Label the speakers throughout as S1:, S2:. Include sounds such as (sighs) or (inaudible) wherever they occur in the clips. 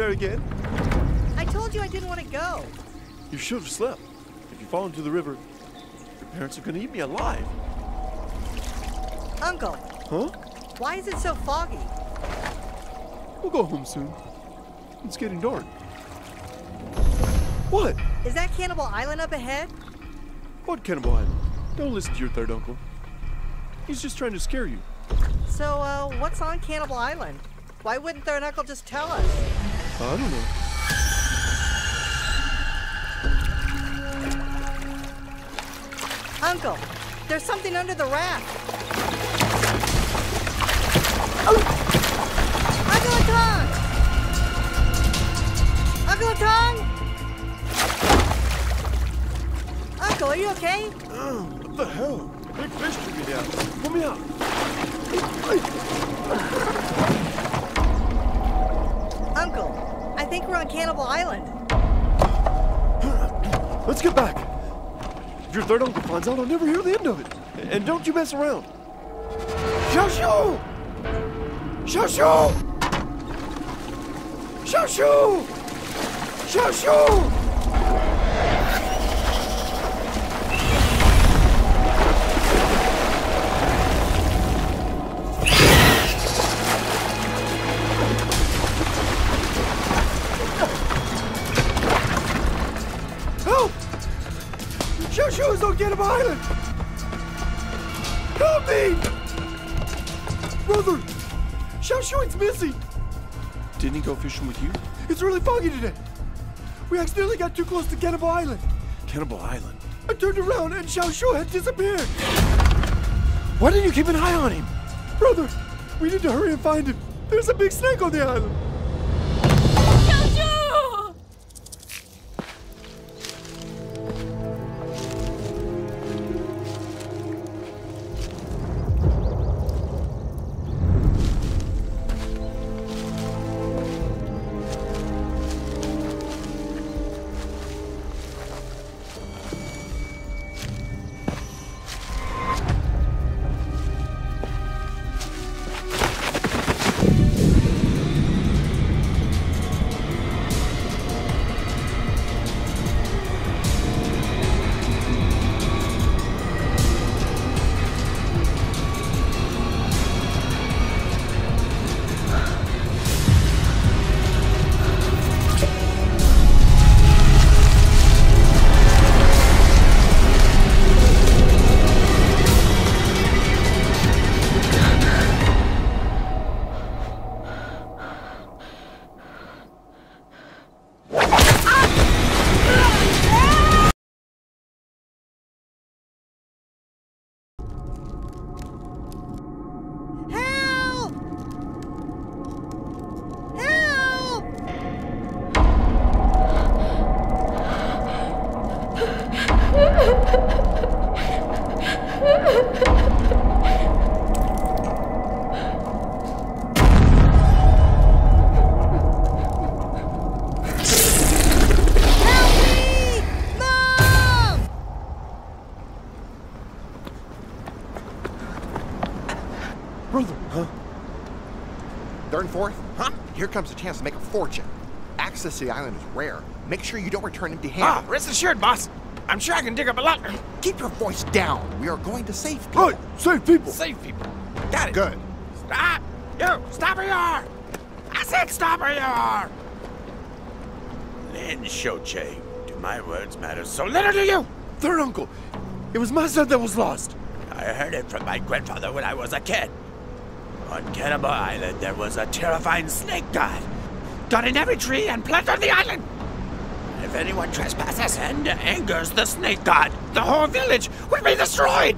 S1: nightmare again?
S2: I told you I didn't want to go.
S1: You should have slept. If you fall into the river, your parents are gonna eat me alive.
S2: Uncle,
S1: Huh?
S2: why is it so foggy?
S1: We'll go home soon. It's getting dark. What?
S2: Is that Cannibal Island up ahead?
S1: What Cannibal Island? Don't listen to your third uncle. He's just trying to scare you.
S2: So, uh, what's on Cannibal Island? Why wouldn't third uncle just tell us?
S1: I don't know.
S2: Uncle, there's something under the raft. Oh. Uncle Atong! Uncle Atong! Uncle, are you okay?
S1: Oh, what the hell? Big fish took me down. Pull me out.
S2: Uncle, I think we're on Cannibal Island. (sighs)
S1: Let's get back. If your third uncle finds out, I'll never hear the end of it. And don't you mess around. Xiaoshu! Xiaoshu! Xiaoshu! Xiaoshu! Fishing with you? It's really foggy today. We accidentally got too close to Cannibal Island. Cannibal Island? I turned around and Xiaoshu had disappeared. Why didn't you keep an eye on him? Brother, we need to hurry and find him. There's a big snake on the island.
S3: Here comes a chance to make a fortune. Access to the island is rare. Make sure you don't return empty-handed.
S4: Ah,
S3: handed.
S4: rest assured, boss. I'm sure I can dig up a lot.
S3: Keep your voice down. We are going to save people.
S1: Hey, save people!
S4: Save people. Got it.
S3: Good.
S4: Stop! You! Stop where you are! I said stop where you are! Lin Shoche, do my words matter so little to you?
S1: Third uncle, it was my son that was lost.
S4: I heard it from my grandfather when I was a kid. On Cannibal Island, there was a terrifying snake god. Got in every tree and plant on the island. If anyone trespasses and angers the snake god, the whole village will be destroyed.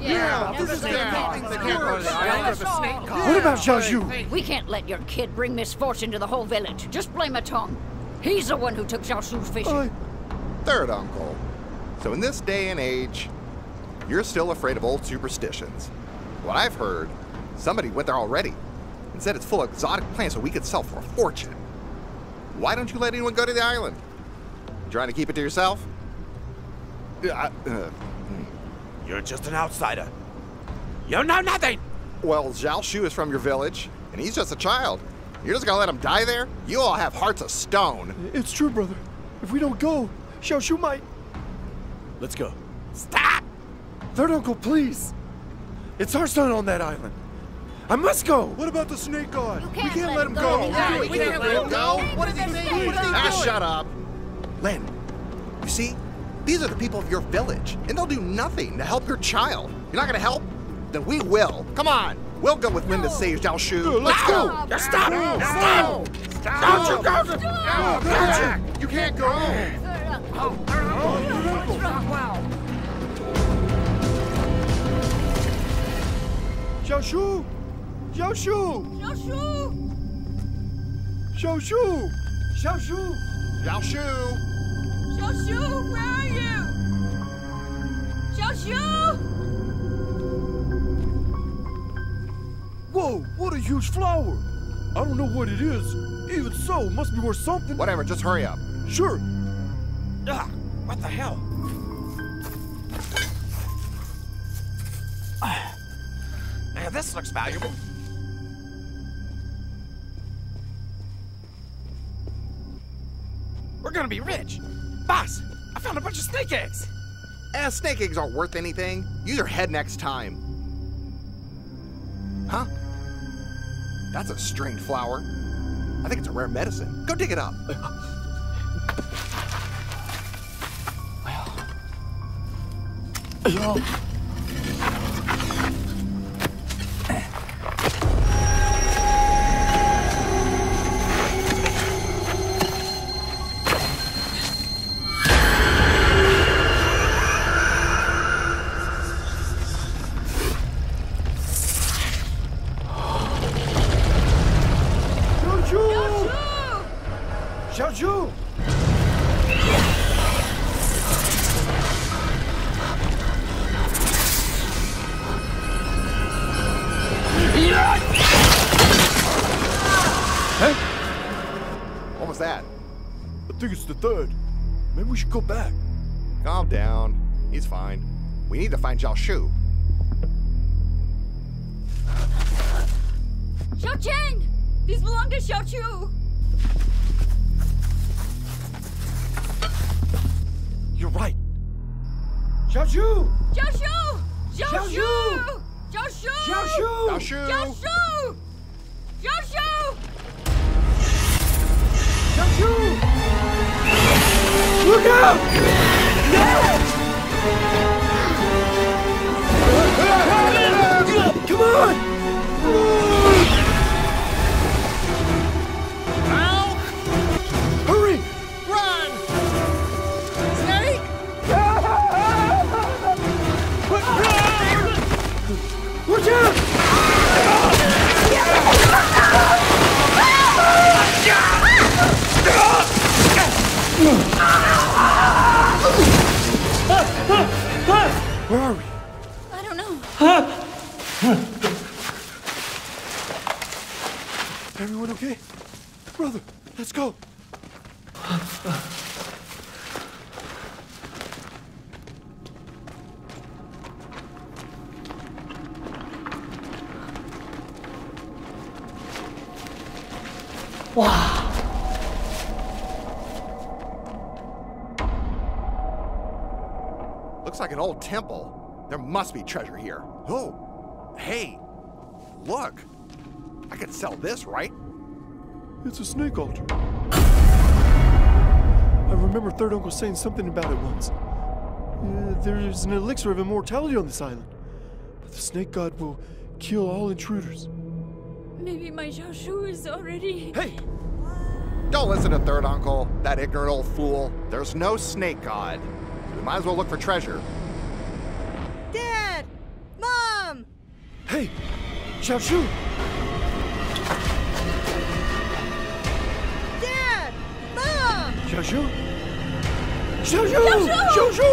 S5: Yeah,
S3: this is the thing that can't go the island of a snake
S1: What about Xiaoshu?
S5: We can't let your kid bring misfortune to the whole village. Just blame Atong. He's the one who took Xiaoshu's fishing.
S1: I,
S3: Third uncle. So in this day and age, you're still afraid of old superstitions. What I've heard, somebody went there already and said it's full of exotic plants that we could sell for a fortune. Why don't you let anyone go to the island? Trying to keep it to yourself? Yeah, I- uh,
S4: You're just an outsider. You know nothing.
S3: well, Zhao Shu is from your village, and he's just a child. You're just gonna let him die there? You all have hearts of stone.
S1: It's true, brother. If we don't go, Xiao Shu might. Let's go.
S4: Stop!
S1: Third uncle, please. It's our son on that island. I must go. What about the snake god?
S5: You
S1: we
S5: can't
S1: can't
S5: let
S1: let
S5: him
S1: him
S5: go.
S1: go.
S5: Yeah,
S3: we can't let him go.
S5: What does he think? What does
S3: Ah, shut up.
S1: Len,
S3: You see, these are the people of your village, and they'll do nothing to help your child. You're not gonna help? Then we will. Come on. We'll go with Lin to save Zhao Shu.
S1: let's go.
S4: Stop! Stop! Stop! Don't you go! to-
S3: Don't you? You can't go.
S1: Xiao Shu! Xiao Shu! Xiao Shu! Xiao Shu!
S3: Zhao Shu.
S5: Xiaoshu, where are you? Xiaoshu!
S1: Whoa, what a huge flower! I don't know what it is. Even so, it must be worth something.
S3: Whatever, just hurry up.
S1: Sure.
S4: Ugh, what the hell? Man, this looks valuable. We're gonna be rich. Boss, I found a bunch of snake eggs.
S3: Eh, snake eggs aren't worth anything. Use your head next time. Huh? That's a strange flower. I think it's a rare medicine. Go dig it up. (laughs)
S1: Xiao
S3: find Zhao. Temple. There must be treasure here. Oh, hey, look. I could sell this, right?
S1: It's a snake altar. I remember Third Uncle saying something about it once. Uh, there's an elixir of immortality on this island. But the snake god will kill all intruders.
S5: Maybe my Xiao Shu is already.
S1: Hey!
S3: Don't listen to Third Uncle, that ignorant old fool. There's no snake god. We might as well look for treasure.
S1: Hey! Xiao Shu!
S2: Dad! Mom!
S1: Xiao Shu! Xiao Shu! Xiao Shu!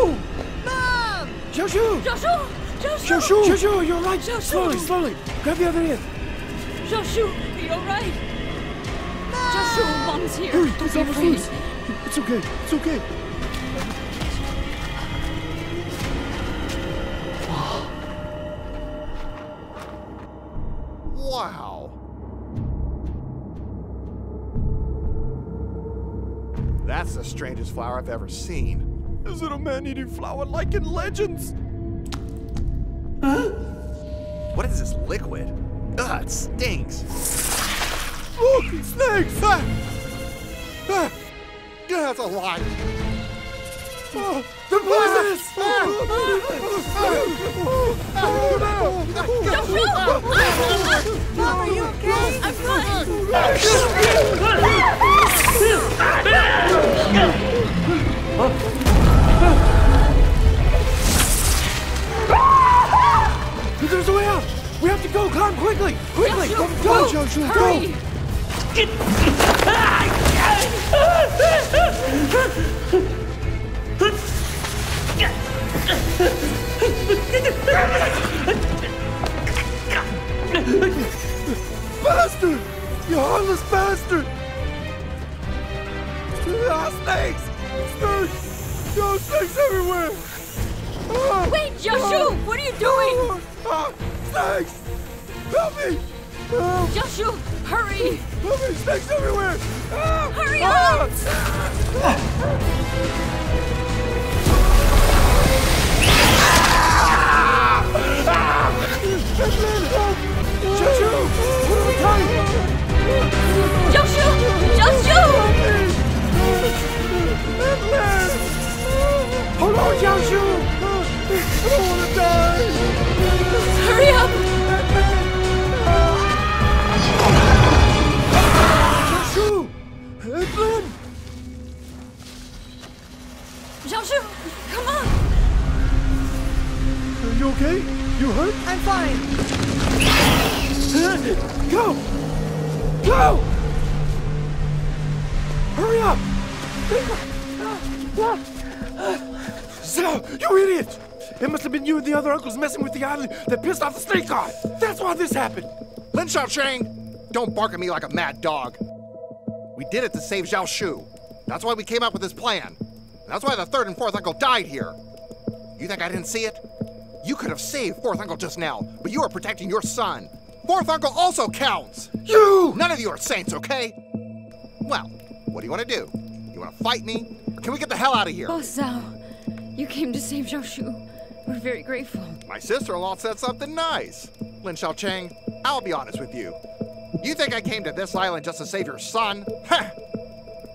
S2: Mom!
S1: Xiao Shu!
S5: Xiao Shu! Xiao Shu!
S1: Xiao Shu! You're right!
S5: Xiao Shu!
S1: Slowly, slowly! Grab the other end!
S5: Xiao Shu, are you alright? Xiao Shu, mom's here.
S1: Hurry!
S5: Don't
S1: It's
S5: be afraid.
S1: loose! It's okay, it's okay!
S3: The flower I've ever seen.
S1: Is it a man-eating flower like in legends?
S3: What is this liquid? Ugh, it stinks.
S1: Look, snakes!
S3: Ah! Ah! Yeah, that's a lie.
S1: Oh, they're poisonous!
S2: Mom, are you okay? I'm fine.
S1: There's a way out! We have to go! Climb quickly! Quickly! Go, go, Joshua!
S5: Hurry!
S1: Go! Bastard! You heartless bastard! Ah, snakes! Snakes! Yo, snakes everywhere! Ah!
S5: Wait, Joshua! What are you doing?
S1: Ah, snakes! Help me! Help!
S5: Joshua, hurry!
S1: Help me! Snakes everywhere! Ah!
S5: Hurry
S1: Ah!
S5: up!
S1: Choo-choo! What are we doing?
S5: Joshua!
S1: Hold on, Joshua! I don't want to die!
S5: Hurry up!
S1: Joshua! Evelyn!
S5: Joshua, come on!
S1: Are you okay? You hurt?
S2: I'm fine.
S1: Go! Go! Hurry up! So, you idiot! It must have been you and the other uncles messing with the island that pissed off the snake god! That's why this happened!
S3: Lin Shaocheng, don't bark at me like a mad dog. We did it to save Zhao Shu. That's why we came up with this plan. And that's why the third and fourth uncle died here. You think I didn't see it? You could have saved fourth uncle just now, but you are protecting your son. Fourth uncle also counts.
S1: You!
S3: None of you are saints, okay? Well, what do you want to do? You want to fight me? Or can we get the hell out of here?
S5: Oh, boss Zhao, you came to save Joshua. We're very grateful.
S3: My sister-in-law said something nice. Lin Shaocheng, I'll be honest with you. You think I came to this island just to save your son? Heh!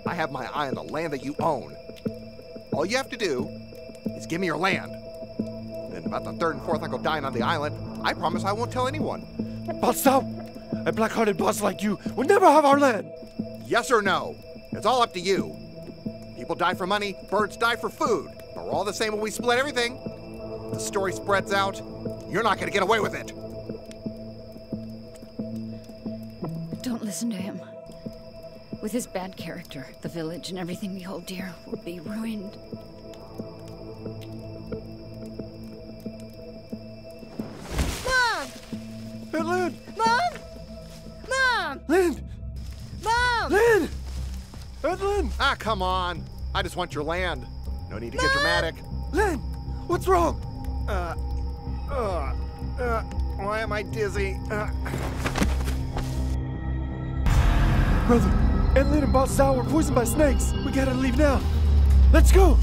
S3: I have my eye on the land that you own. All you have to do is give me your land. And about the third and fourth uncle dying on the island, I promise I won't tell anyone.
S1: But stop! A black-hearted boss like you will never have our land!
S3: Yes or no? It's all up to you. People die for money, birds die for food. But we're all the same when we split everything. If the story spreads out, you're not gonna get away with it.
S5: Don't listen to him. With his bad character, the village and everything we hold dear will be ruined.
S2: Mom!
S1: Hey, Lynn!
S2: Mom! Mom!
S1: Lynn!
S2: Mom!
S1: Lynn! Evelyn!
S3: Ah, come on. I just want your land. No need to get dramatic.
S1: Lynn! What's wrong?
S3: Uh, uh, uh, why am I dizzy? Uh,
S1: Brother, Lynn and Zhao were poisoned by snakes. We gotta leave now. Let's go!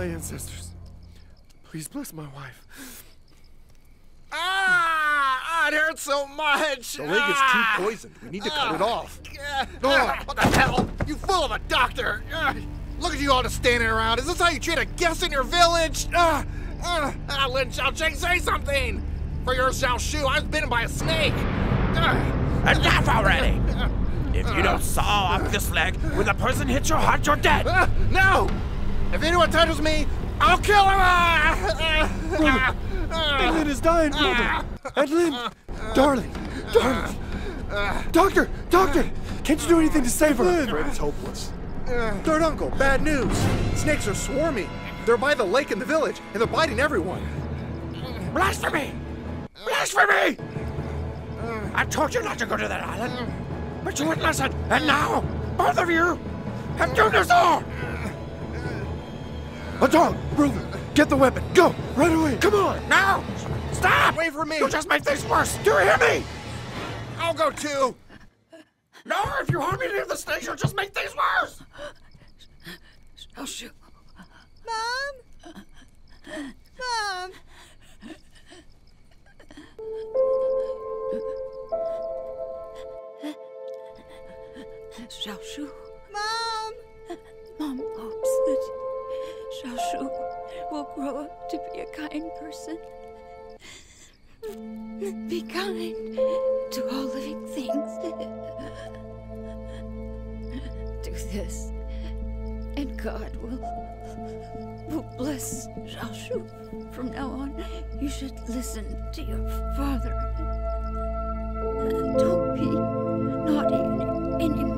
S1: My ancestors, please bless my wife.
S3: ah, it hurts so much.
S1: The leg is too poisoned. We need to cut it off.
S3: Ah, what the hell? You fool of a doctor! Ah, look at you all just standing around. Is this how you treat a guest in your village? Ah, ah, ah, Lin Xiaocheng, say something! For your Xiao Shu, I was bitten by a snake. Ah,
S4: Enough already! If you don't saw off this leg when the person hits your heart, you're dead!
S3: ah, no! If anyone touches me, I'll kill him!
S1: Aunt Lynn is dying, brother. Aunt darling, darling. Doctor, doctor, can't you do anything to save her?
S6: Fred is hopeless. Third uncle, bad news. Snakes are swarming. They're by the lake in the village, and they're biting everyone.
S4: Blasphemy! Blasphemy! I told you not to go to that island, but you wouldn't listen, and now, both of you, have doomed us all!
S1: A dog! Brother, get the weapon. Go! Right away!
S4: Come on, now! Stop!
S3: Wait for me!
S4: You just make things worse. Do you hear me?
S3: I'll go too!
S4: No, if you hold me near the snakes, you'll just make things worse.
S5: I'll shoot.
S2: Mom? Mom?
S5: Xiaoshu.
S2: Mom?
S5: Mom hopes that Xiaoshu will grow up to be a kind person. Be kind to all living things. Do this, and God will, will bless Xiaoshu. From now on, you should listen to your father. Don't be naughty any- anymore.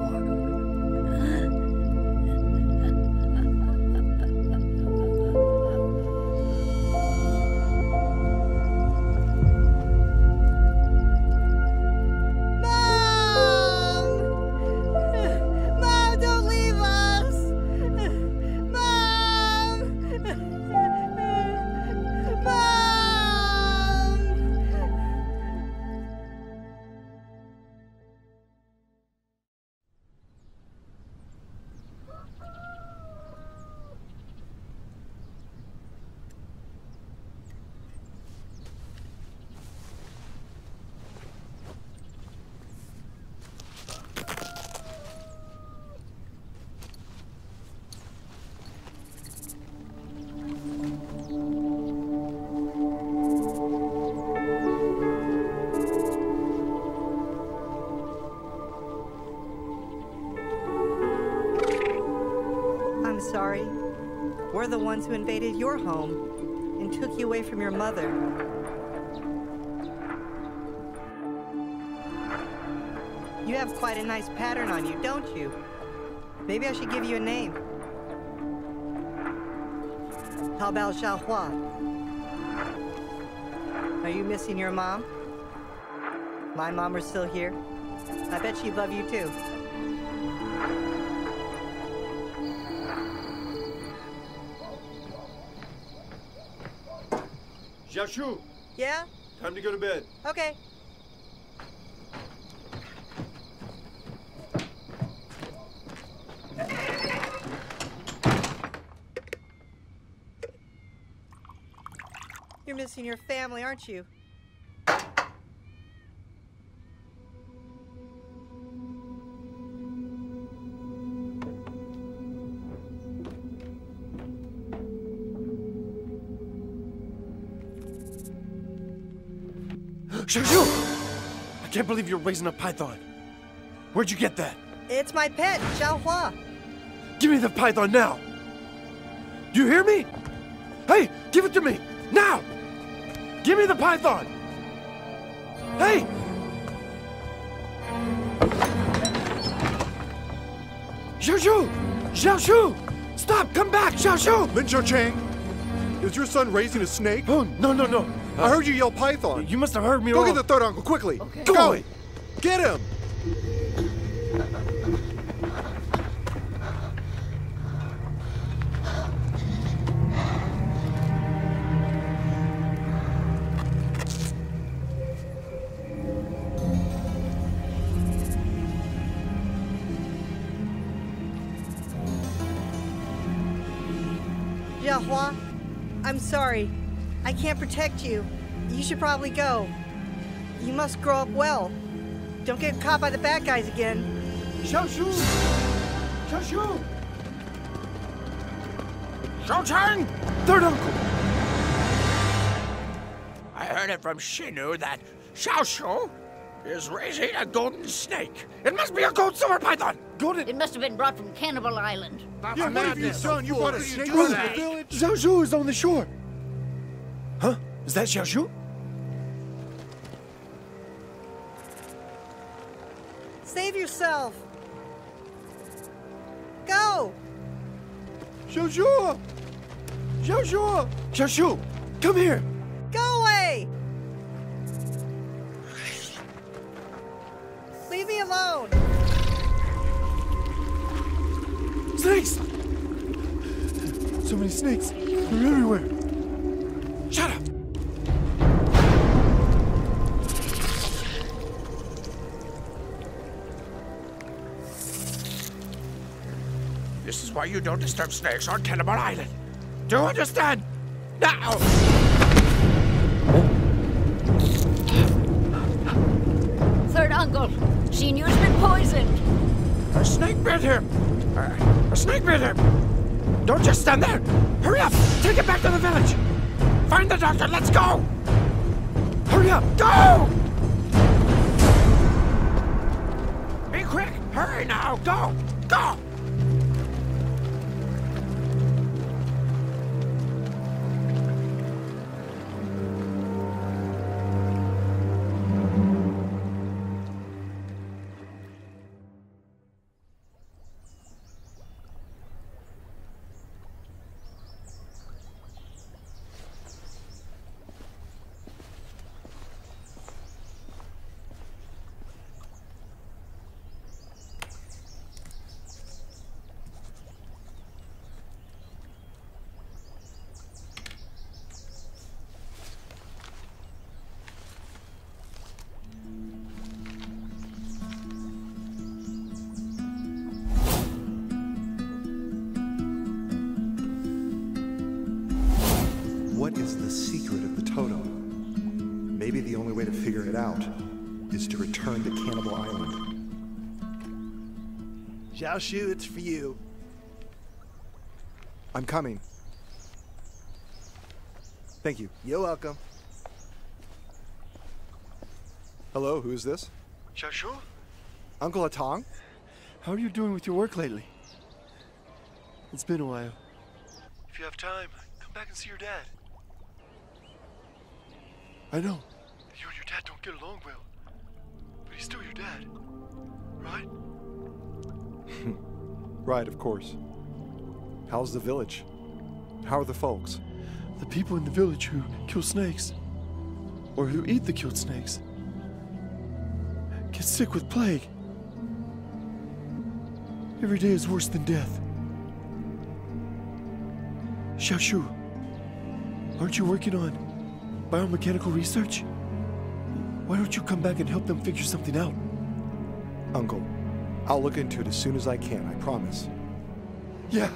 S2: Your home and took you away from your mother. You have quite a nice pattern on you, don't you? Maybe I should give you a name. Taobao Xiaohua. Are you missing your mom? My mom is still here. I bet she'd love you too.
S1: Xiaoshu,
S2: Yeah?
S1: time to go to bed.
S2: Okay. You're missing your family, aren't you?
S1: Xiaoshu! I can't believe you're raising a python. Where'd you get that?
S2: It's my pet, Xiaohua.
S1: Give me the python now! Do you hear me? Hey, give it to me! Now! Give me the python! Hey! Xiaoshu! Xiaoshu! Stop! Come back, Xiaoshu!
S6: Lin Cho Chang, is your son raising a snake?
S1: Oh, no, no, no.
S6: I heard you yell python.
S1: You must have heard me
S6: Go
S1: wrong.
S6: get the third uncle, quickly.
S1: Go
S6: Go! Get him!
S2: Can't protect you. You should probably go. You must grow up well. Don't get caught by the bad guys again.
S1: Xiaoshu! Xiaoshu!
S4: Shou Chang!
S1: Third uncle!
S4: I heard it from Shinu that Xiaoshu is raising a golden snake. It must be a gold silver python.
S1: Golden.
S5: It must have been brought from Cannibal Island.
S4: That's
S6: Yeah, what have you
S4: madness.
S6: done? You brought a
S4: What are you
S6: snake
S4: doing?
S6: into the village?
S1: Xiaoshu is on the shore. Is that Xiaoshu?
S2: Save yourself. Go!
S1: Xiaoshu! Xiaoshu! Xiaoshu! Come here!
S2: Go away! Leave me alone.
S1: Snakes! So many snakes. They're everywhere.
S4: Is why you don't disturb snakes on Cannibal Island. Do you understand? Now!
S5: Third uncle, Senior's been poisoned.
S4: A snake bit him! Uh, a snake bit him! Don't just stand there! Hurry up! Take it back to the village! Find the doctor, let's go! Hurry up! Go! Be quick! Hurry now! Go! Go!
S1: Xiao Shu, it's for you.
S6: I'm coming. Thank you.
S1: You're welcome.
S6: Hello, who is this?
S1: Xiao Shu?
S6: Uncle Atong?
S1: How are you doing with your work lately? It's been a while. If you have time, come back and see your dad. I know. You and your dad don't get along well. But he's still your dad. Right?
S6: Right, of course. How's the village? How are the folks?
S1: The people in the village who kill snakes, or who eat the killed snakes, get sick with plague. Every day is worse than death. Xiaoshu, aren't you working on biomechanical research? Why don't you come back and help them figure something out?
S6: Uncle, I'll look into it as soon as I can, I promise.
S1: Yeah.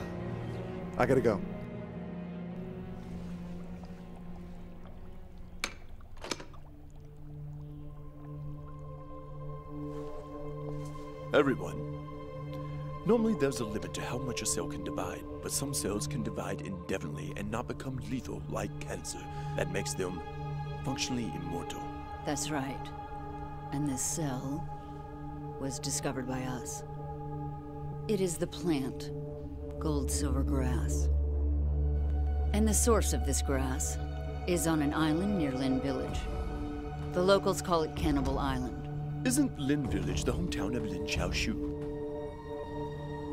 S6: I gotta go.
S7: Everyone. Normally, there's a limit to how much a cell can divide, but some cells can divide indefinitely and not become lethal like cancer. That makes them functionally immortal.
S5: That's right. And this cell was discovered by us. It is the plant, gold silver grass. And the source of this grass is on an island near Lin Village. The locals call it Cannibal Island.
S7: Isn't Lin Village the hometown of Lin Xiaoshu?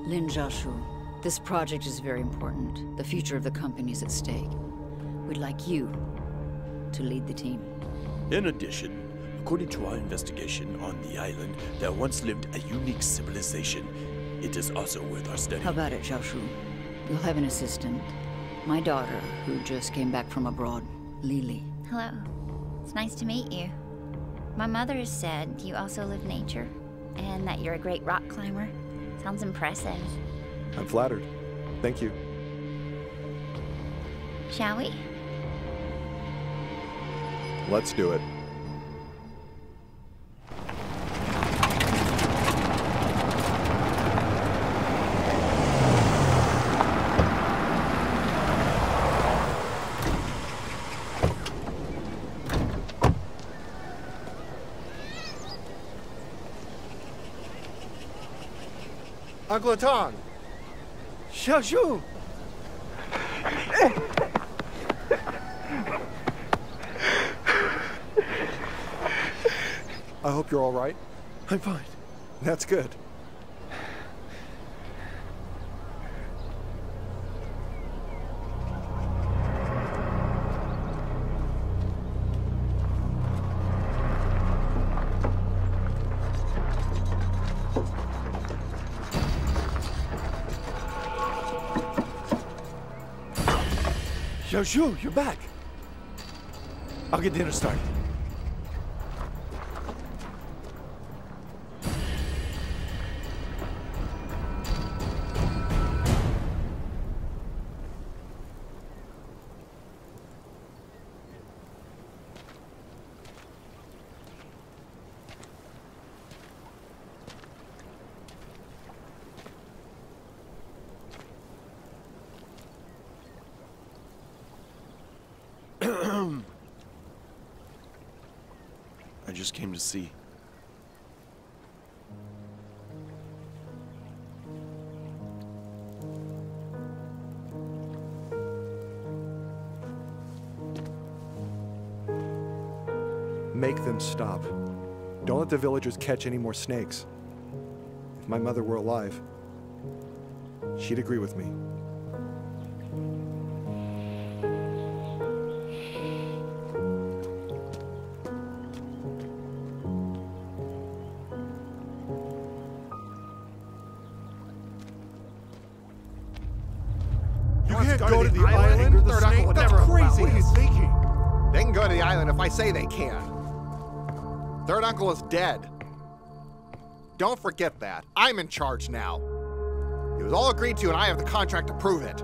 S5: Lin Jiashu, this project is very important. The future of the company is at stake. We'd like you to lead the team.
S7: In addition, according to our investigation on the island, there once lived a unique civilization. It is also worth our study.
S5: How about it, Jiashu? You'll have an assistant. My daughter, who just came back from abroad, Lily.
S8: Hello. It's nice to meet you. My mother has said you also live nature and that you're a great rock climber. Sounds impressive.
S6: I'm flattered. Thank you.
S8: Shall we?
S6: Let's do it. Uncle Atong!
S1: Xiaoshu!
S6: I hope you're all right.
S1: I'm fine.
S6: That's good.
S7: Xiao you're back. I'll get dinner started. See.
S6: Make them stop. Don't let the villagers catch any more snakes. If my mother were alive, she'd agree with me.
S3: Say they can. Third uncle is dead. Don't forget that. I'm in charge now. It was all agreed to, and I have the contract to prove it.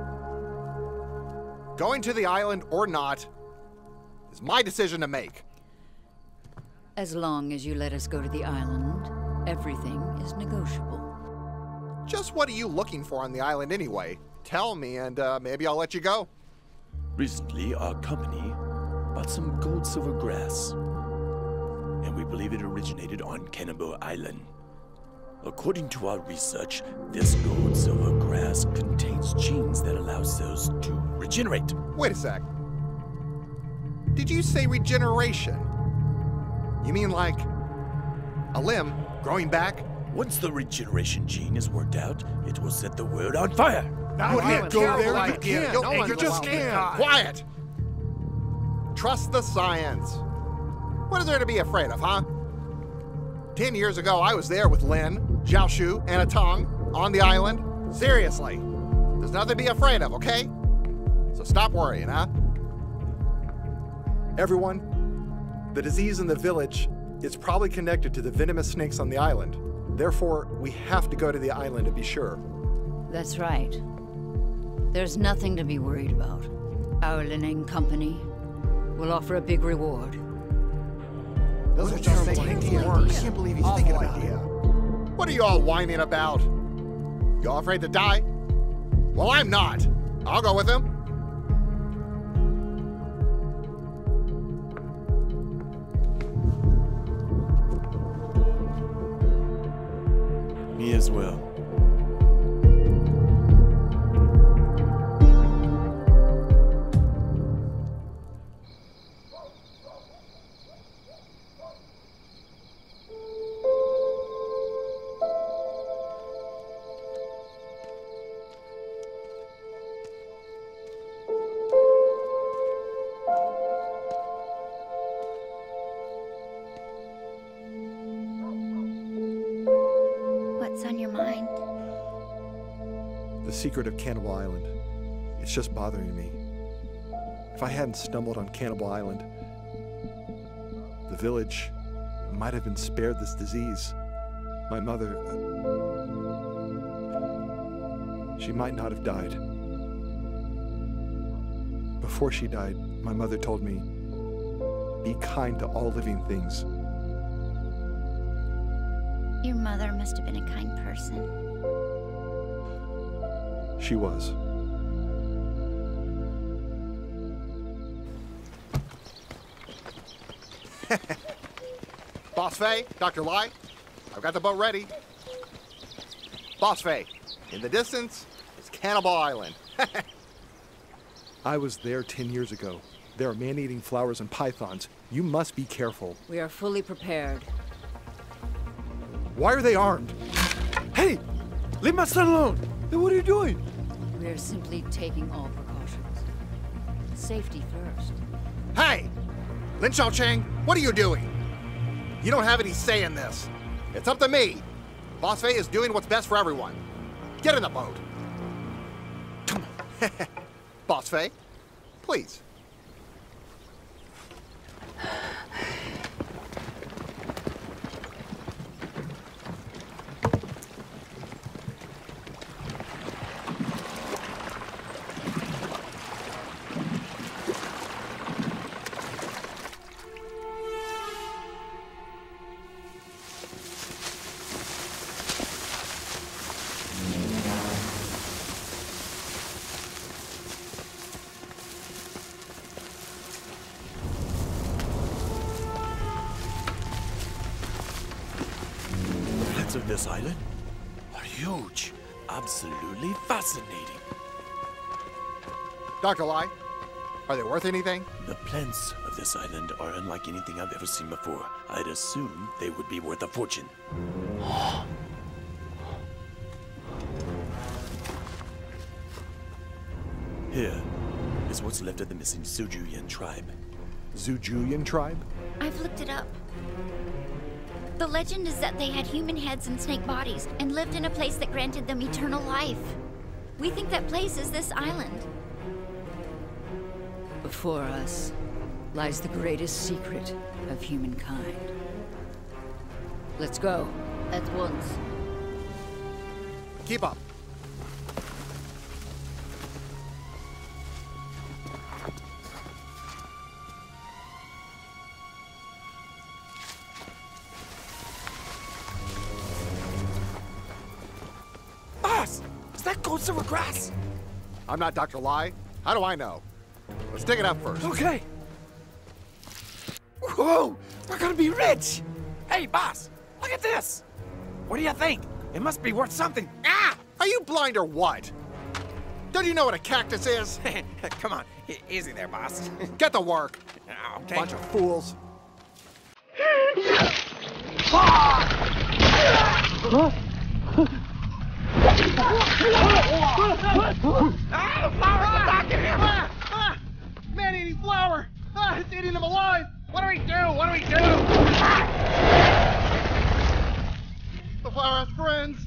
S3: Going to the island or not is my decision to make.
S5: As long as you let us go to the island, everything is negotiable.
S3: Just what are you looking for on the island anyway? Tell me, and uh, maybe I'll let you go.
S7: Recently, our company bought some gold silver grass, and we believe it originated on Cannibal Island. According to our research, this gold silver grass contains genes that allow cells to regenerate.
S3: Wait a sec. Did you say regeneration? You mean like a limb growing back?
S7: Once the regeneration gene is worked out, it will set the world on fire.
S1: You can't go there. You
S3: idea.
S1: can't.
S3: No
S1: You
S3: one
S1: just
S3: will.
S1: can't.
S3: Quiet! Trust the science. What is there to be afraid of, huh? Ten years ago, I was there with Lin, Jiaoshu, and Atong on the island. Seriously. There's nothing to be afraid of, okay? So stop worrying, huh?
S6: Everyone, the disease in the village is probably connected to the venomous snakes on the island. Therefore, we have to go to the island to be sure.
S5: That's right. There's nothing to be worried about. Our Lineng company will offer a big reward.
S3: Those are just idea. I can't believe he's thinking about it. What are you all whining about? You all afraid to die? Well, I'm not. I'll go with him.
S7: Me as well.
S6: Secret of Cannibal Island. It's just bothering me. If I hadn't stumbled on Cannibal Island, the village might have been spared this disease. My mother. Uh, she might not have died. Before she died, my mother told me be kind to all living things.
S8: Your mother must have been a kind person.
S6: She was. (laughs)
S3: Boss Fei, Dr. Lai, I've got the boat ready. Boss Fei, in the distance is Cannibal Island. (laughs)
S6: I was there 10 years ago. There are man eating flowers and pythons. You must be careful.
S5: We are fully prepared.
S6: Why are they armed?
S7: Hey! Leave my son alone!
S1: Hey, what are you doing?
S5: We are simply taking all precautions. Safety first.
S3: hey! Lin Xiaocheng, what are you doing? You don't have any say in this. It's up to me. Boss Fei is doing what's best for everyone. Get in the boat. Come on. (laughs) Boss Fei, Please. Dr. Lai, are they worth anything?
S7: The plants of this island are unlike anything I've ever seen before. I'd assume they would be worth a fortune. Here is what's left of the missing Zujuyan tribe.
S6: Zujuyan tribe?
S8: I've looked it up. The legend is that they had human heads and snake bodies and lived in a place that granted them eternal life. We think that place is this island.
S5: Before us lies the greatest secret of humankind. Let's go. At once.
S3: Keep up.
S4: Boss, is that gold silver grass?
S3: I'm not Dr. Lai. How do I know? Let's dig it up first.
S4: Okay. Whoa, we're gonna be rich. Hey, boss, look at this. What do you think? It must be worth something. Ah!
S3: Are you blind or what? Don't you know what a cactus is? (laughs)
S4: Come on, e- easy there, boss. (laughs)
S3: Get to work.
S4: okay.
S3: Bunch of fools. (laughs)
S4: Ah, the flower's attacking him!
S1: Man-eating flower! Ah, it's eating him alive! What do we do? What do we do? The flower has friends.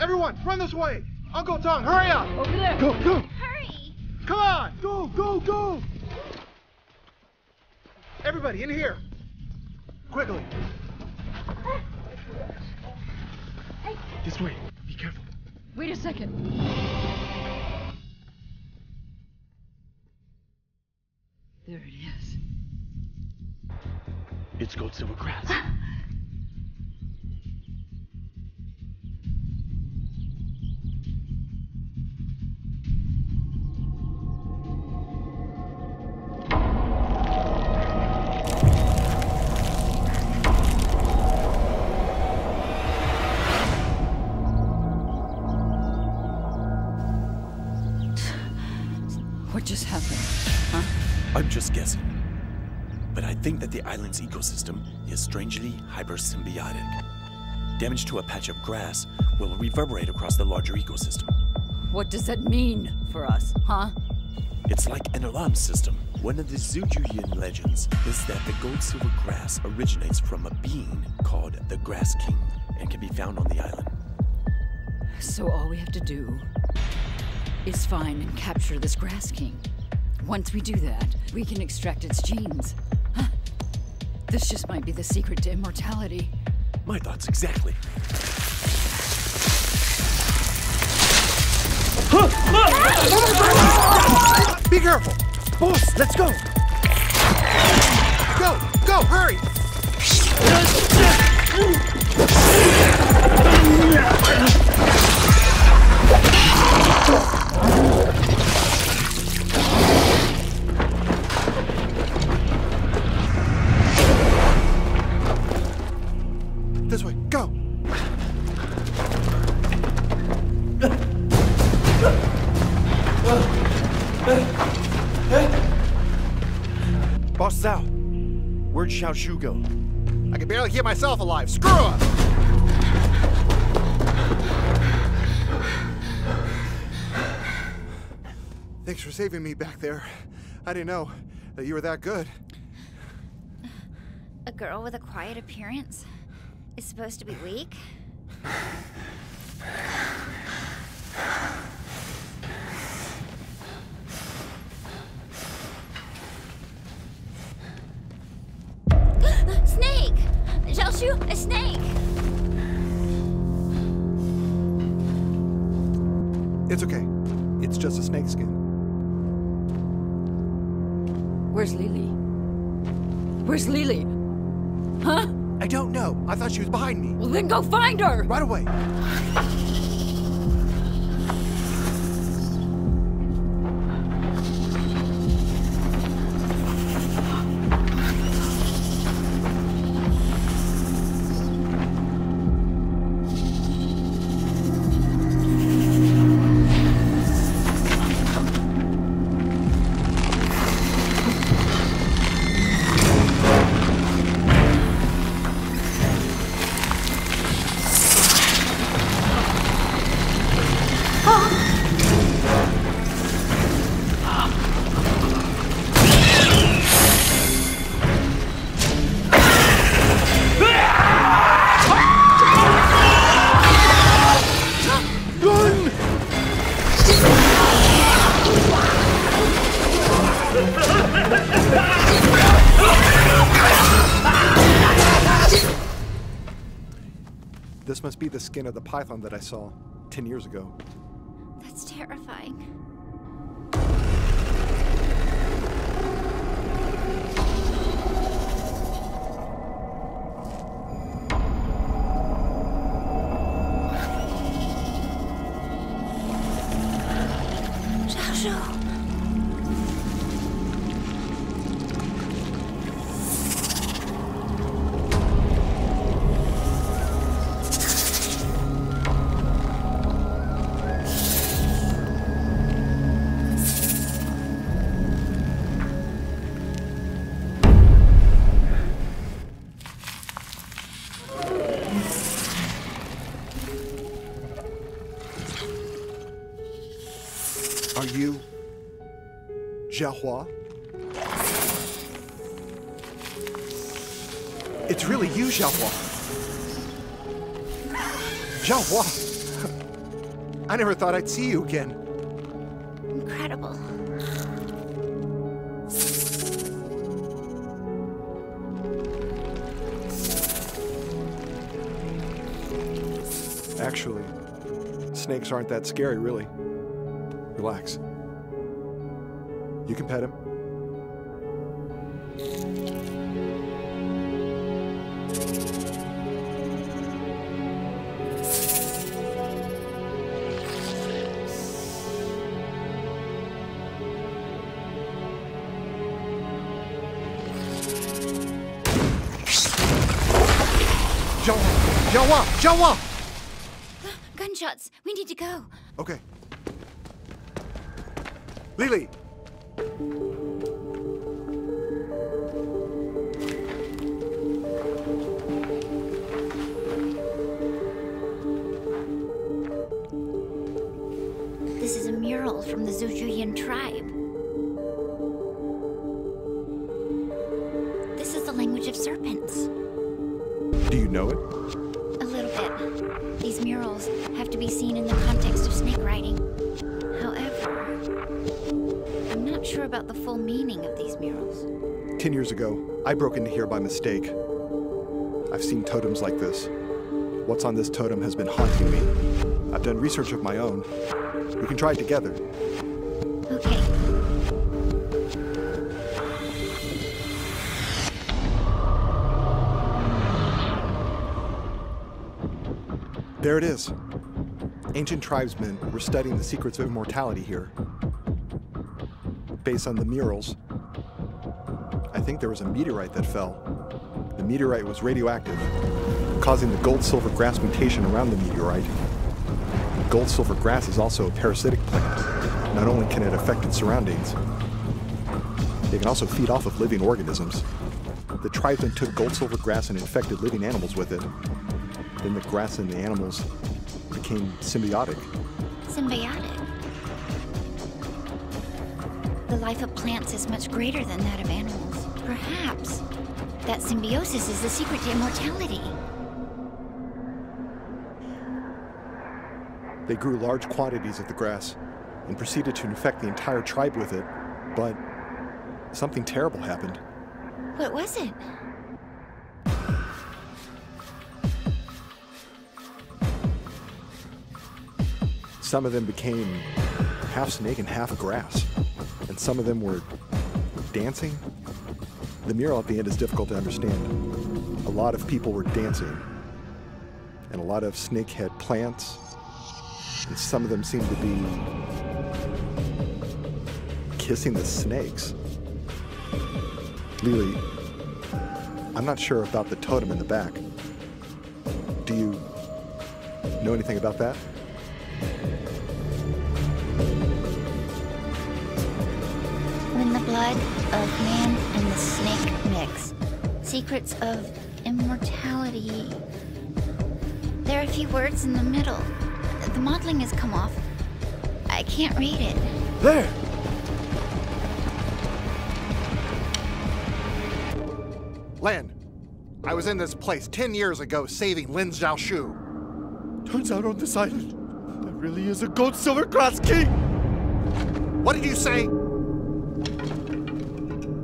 S1: Everyone, run this way! Uncle Tong, hurry up! Over there! Go, go!
S8: Hurry!
S1: Come on! Go, go, go! Everybody, in here! Quickly! This way. Be careful.
S5: Wait a second. There it is.
S7: It's gold silver grass. Is strangely hypersymbiotic. Damage to a patch of grass will reverberate across the larger ecosystem.
S5: What does that mean for us, huh?
S7: It's like an alarm system. One of the Zujuyan legends is that the gold silver grass originates from a being called the Grass King and can be found on the island.
S5: So all we have to do is find and capture this Grass King. Once we do that, we can extract its genes. This just might be the secret to immortality.
S7: My thoughts exactly.
S3: Be careful.
S4: Boss, let's go.
S3: Go, go, hurry.
S1: Where'd Xiao Shu go?
S3: I can barely keep myself alive. Screw up. Thanks for saving me back there. I didn't know that you were that good.
S8: A girl with a quiet appearance is supposed to be weak?
S6: It's okay. It's just a snake skin.
S5: Where's Lily? Where's Lily? Huh?
S6: I don't know. I thought she was behind me.
S5: Well, then go find her!
S6: Right away. This must be the skin of the python that I saw 10 years ago.
S8: That's terrifying.
S6: Jiahua? It's really you, Jiahua. Jiahua! (laughs) I never thought I'd see you again.
S8: Incredible.
S6: Actually, snakes aren't that scary, really. Relax. You can pet him. Jiahua!
S8: Gunshots. We need to go.
S6: Okay. Lily!
S8: Not sure about the full meaning of these murals.
S6: Ten years ago, I broke into here by mistake. I've seen totems like this. What's on this totem has been haunting me. I've done research of my own. We can try it together.
S8: Okay.
S6: There it is. Ancient tribesmen were studying the secrets of immortality here. Based on the murals, I think there was a meteorite that fell. The meteorite was radioactive, causing the gold silver grass mutation around the meteorite. Gold silver grass is also a parasitic plant. Not only can it affect its surroundings, it can also feed off of living organisms. The tribesmen took gold silver grass and infected living animals with it. Then the grass and the animals became symbiotic.
S8: Symbiotic. The life of plants is much greater than that of animals. Perhaps that symbiosis is the secret to immortality.
S6: They grew large quantities of the grass and proceeded to infect the entire tribe with it, but something terrible happened.
S8: What was it?
S6: Some of them became half snake and half grass some of them were dancing. The mural at the end is difficult to understand. A lot of people were dancing, and a lot of snakehead plants, and some of them seemed to be kissing the snakes. Lily, I'm not sure about the totem in the back. Do you know anything about that?
S8: Blood of man and the snake mix, secrets of immortality. There are a few words in the middle. The modeling has come off. I can't read it.
S1: There!
S3: Len, I was in this place 10 years ago saving Lin Xiaoshu.
S1: Turns out on this island, there really is a gold silver grass king!
S3: What did you say?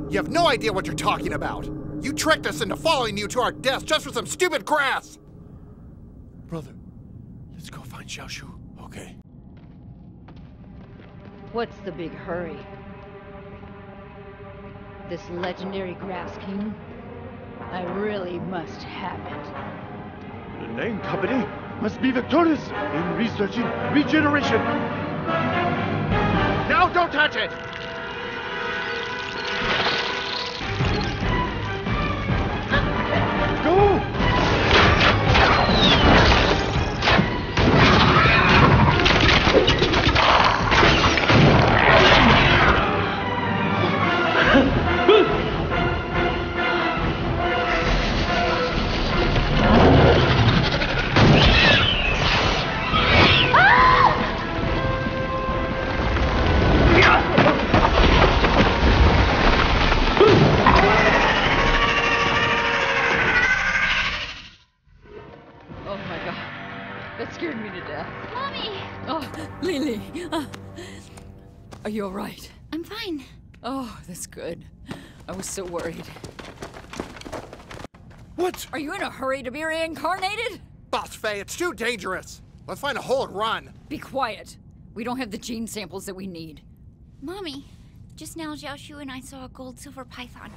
S3: You have no idea what you're talking about. You tricked us into following you to our deaths just for some stupid grass!
S1: Brother, let's go find Xiao Shu.
S7: Okay.
S9: What's the big hurry? This legendary Grass King? I really must have it.
S1: The name company must be victorious in researching regeneration.
S3: Now don't touch it!
S5: You all right?
S8: I'm fine.
S5: Oh, that's good. I was so worried.
S1: What?
S5: Are you in a hurry to be reincarnated?
S3: Boss Fei, it's too dangerous. Let's find a hole and run.
S5: Be quiet. We don't have the gene samples that we need.
S8: Mommy, just now Xiaoshu and I saw a gold silver python.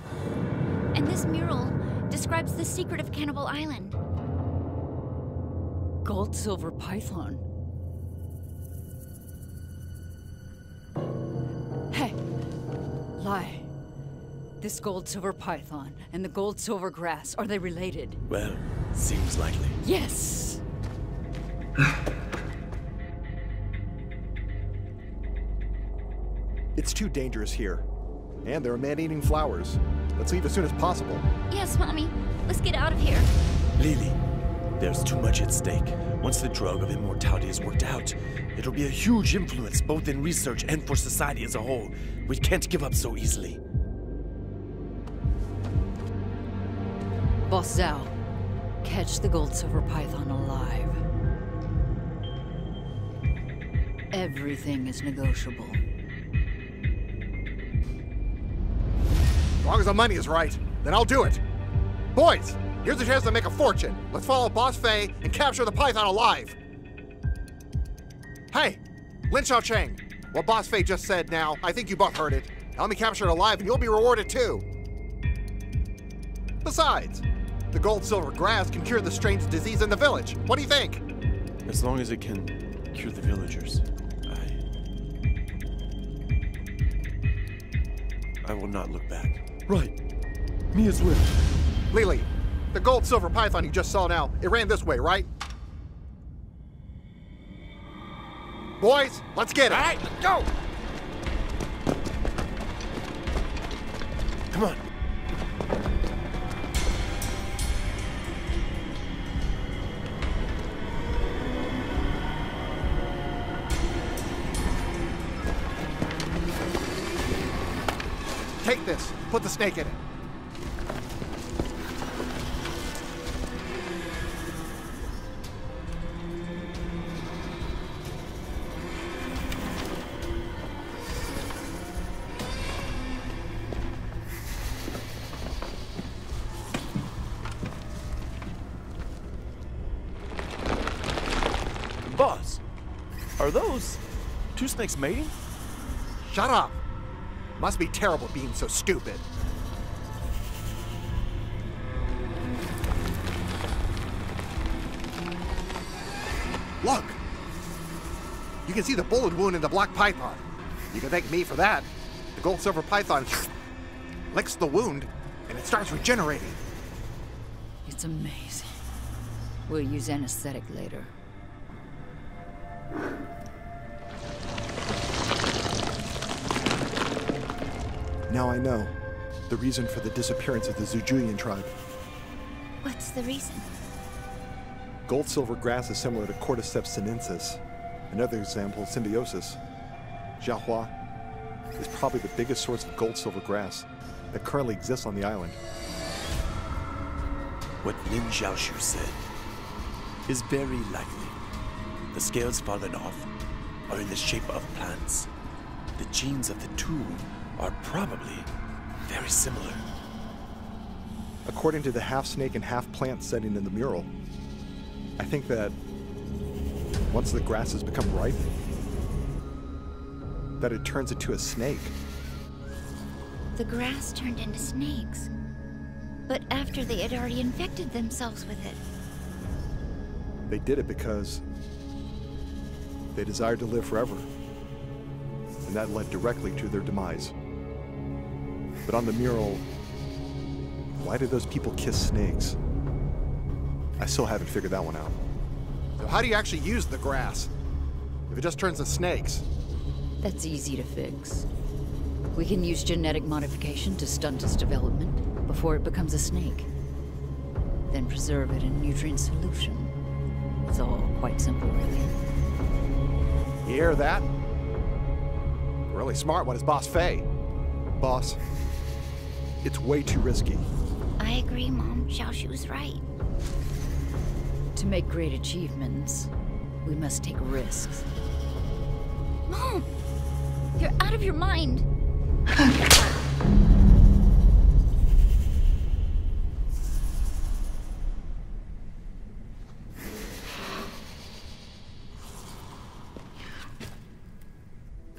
S8: And this mural describes the secret of Cannibal Island.
S5: Gold silver python. Hey, lie. This gold silver python and the gold silver grass, are they related?
S7: Well, seems likely.
S5: Yes! (sighs)
S6: It's too dangerous here. And there are man eating flowers. Let's leave as soon as possible.
S8: Yes, Mommy. Let's get out of here.
S7: Lily, there's too much at stake. Once the drug of immortality is worked out, it'll be a huge influence both in research and for society as a whole. We can't give up so easily.
S5: Boss Zhao, catch the gold silver python alive. Everything is negotiable.
S3: As long as the money is right, then I'll do it. Boys, here's a chance to make a fortune. Let's follow Boss Fei and capture the python alive. Hey, Lin Xiao Cheng, what Boss Fei just said now, I think you both heard it. Now let me capture it alive and you'll be rewarded too. Besides, the gold silver grass can cure the strange disease in the village. What do you think?
S7: As long as it can cure the villagers, I. I will not look back.
S1: Right. Me as well.
S3: Lily, the gold silver python you just saw now, it ran this way, right? Boys, let's get it.
S4: All right, let's go.
S7: Come on.
S3: Take this. Put the snake in it.
S7: Snakes mating?
S3: Shut up! Must be terrible being so stupid. Look! You can see the bullet wound in the black python. You can thank me for that. The gold silver python (laughs) licks the wound and it starts regenerating.
S5: It's amazing. We'll use anesthetic later.
S6: Now I know the reason for the disappearance of the Zujuyan tribe.
S8: What's the reason?
S6: Gold silver grass is similar to Cordyceps sinensis. Another example is symbiosis. Jiahua is probably the biggest source of gold silver grass that currently exists on the island.
S7: What Lin Xiaoshu said is very likely. The scales fallen off are in the shape of plants. The genes of the two are probably very similar.
S6: According to the half snake and half plant setting in the mural, I think that once the grass has become ripe, that it turns into a snake.
S8: The grass turned into snakes. But after they had already infected themselves with it.
S6: They did it because they desired to live forever. And that led directly to their demise. But on the mural, why did those people kiss snakes? I still haven't figured that one out.
S3: So how do you actually use the grass? If it just turns to snakes?
S5: That's easy to fix. We can use genetic modification to stunt its development before it becomes a snake. Then preserve it in nutrient solution. It's all quite simple, really.
S3: You hear that? Really smart one is Boss Fei.
S6: Boss, it's way too risky.
S8: I agree, Mom. Xiaoshu's right.
S5: To make great achievements, we must take risks.
S8: Mom! You're out of your mind.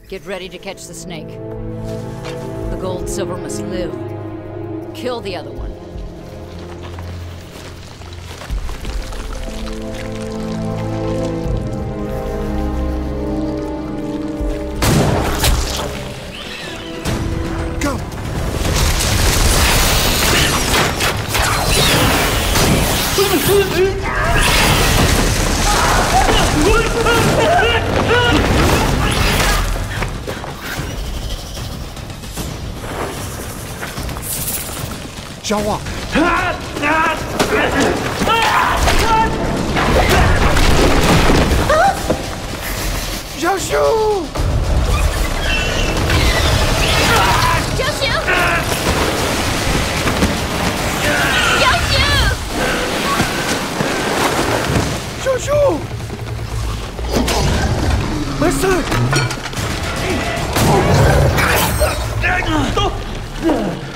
S5: Get ready to catch the snake. The gold silver must live. Kill the other one.
S6: Jiahua!
S1: Xiaoshu!
S8: Xiaoshu! Xiaoshu!
S1: Xiaoshu! My son! My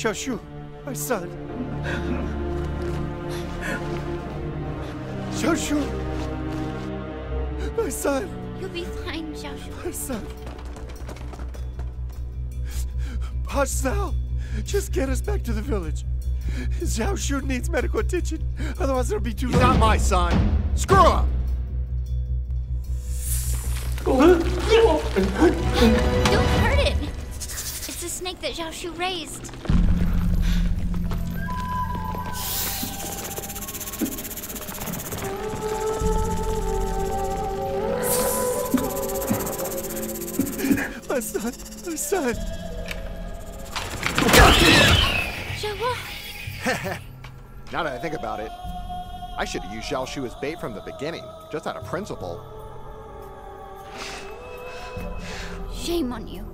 S1: Xiaoshu! My son! Xiaoshu! My son!
S8: You'll be fine, Xiaoshu.
S1: My son! Hush, Sal! Just get us back to the village. Xiao Shu needs medical attention, otherwise it'll be too
S3: He's
S1: late.
S3: not my son. Screw up!
S8: Don't hurt it! It's a snake that Xiaoshu raised.
S1: My son, my son. (laughs)
S3: Now that I think about it, I should have used Xiao Shu as bait from the beginning, just out of principle.
S8: Shame on you.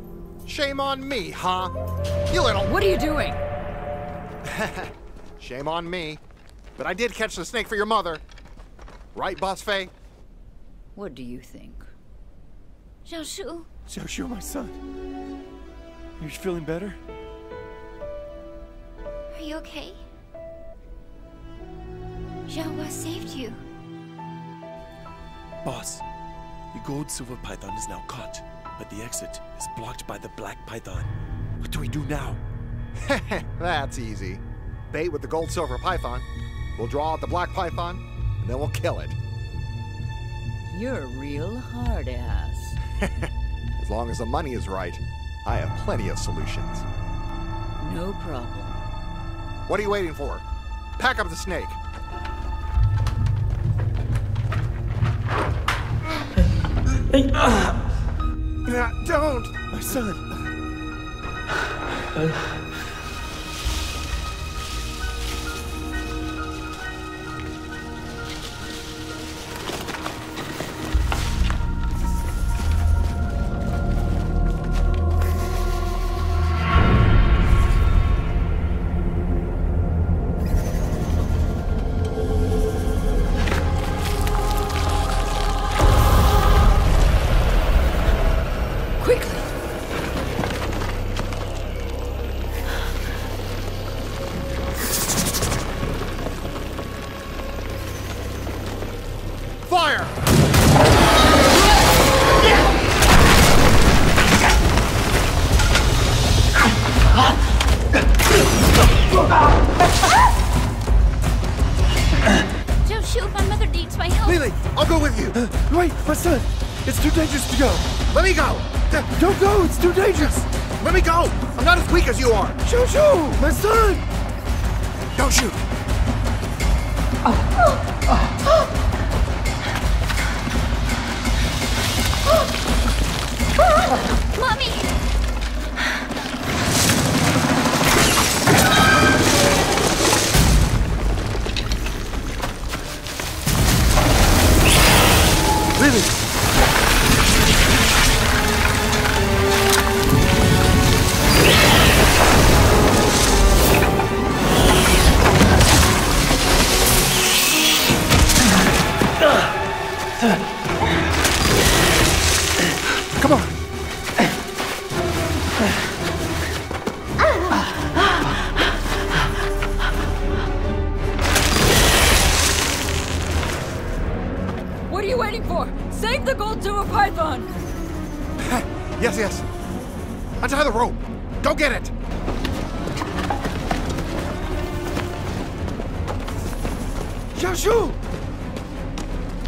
S3: Shame on me, huh? You little.
S5: What are you doing? (laughs)
S3: Shame on me. But I did catch the snake for your mother. Right, Boss Fei?
S5: What do you think?
S8: Xiaoshu,
S1: Xiao Shu, my son. You feeling better?
S8: are you okay? Jiahua saved you.
S7: Boss, the gold silver python is now caught, but the exit is blocked by the black python. What do we do now? (laughs)
S3: That's easy. Bait with the gold silver python. We'll draw out the black python, and then we'll kill it.
S5: You're a real hard ass. (laughs)
S3: As long as the money is right, I have plenty of solutions.
S5: No problem.
S3: What are you waiting for? Pack up the snake.
S1: Nah, don't! My son! (sighs)